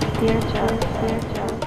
Dear Joe, dear Joe.